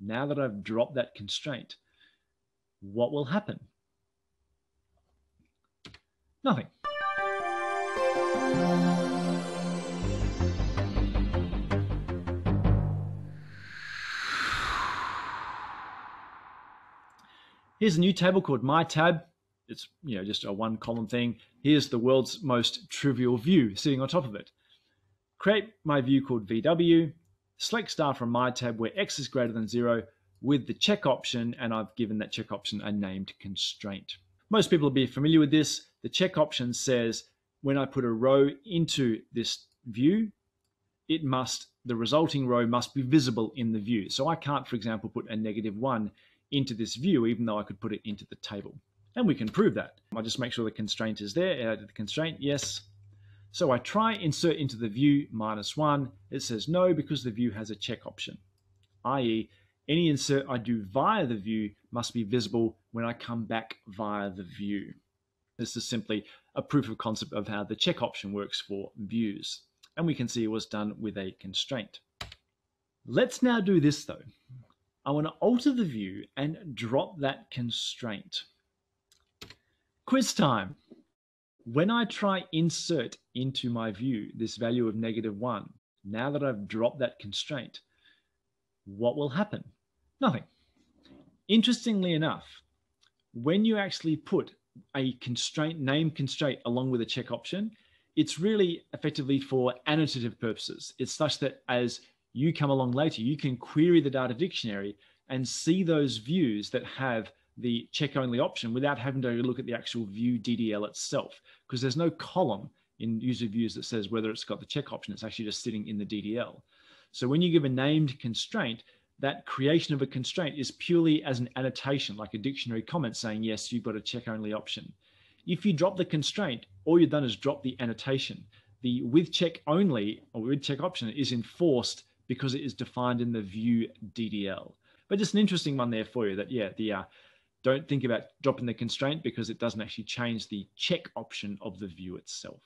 now that I've dropped that constraint, what will happen? Nothing. Here's a new table called My Tab. It's you know just a one column thing. Here's the world's most trivial view sitting on top of it. Create my view called VW. Select star from My Tab where x is greater than zero with the check option, and I've given that check option a named constraint. Most people will be familiar with this. The check option says when I put a row into this view, it must the resulting row must be visible in the view. So I can't, for example, put a negative one into this view, even though I could put it into the table. And we can prove that. I'll just make sure the constraint is there. Add the constraint, yes. So I try insert into the view minus one. It says no because the view has a check option, i.e. any insert I do via the view must be visible when I come back via the view. This is simply a proof of concept of how the check option works for views. And we can see it was done with a constraint. Let's now do this though. I want to alter the view and drop that constraint. Quiz time. When I try insert into my view this value of negative 1, now that I've dropped that constraint, what will happen? Nothing. Interestingly enough, when you actually put a constraint, name constraint along with a check option, it's really effectively for annotative purposes. It's such that as you come along later, you can query the data dictionary and see those views that have the check only option without having to look at the actual view DDL itself, because there's no column in user views that says whether it's got the check option. It's actually just sitting in the DDL. So when you give a named constraint, that creation of a constraint is purely as an annotation, like a dictionary comment saying, yes, you've got a check only option. If you drop the constraint, all you've done is drop the annotation. The with check only or with check option is enforced because it is defined in the view DDL. But just an interesting one there for you that, yeah, the uh, don't think about dropping the constraint because it doesn't actually change the check option of the view itself.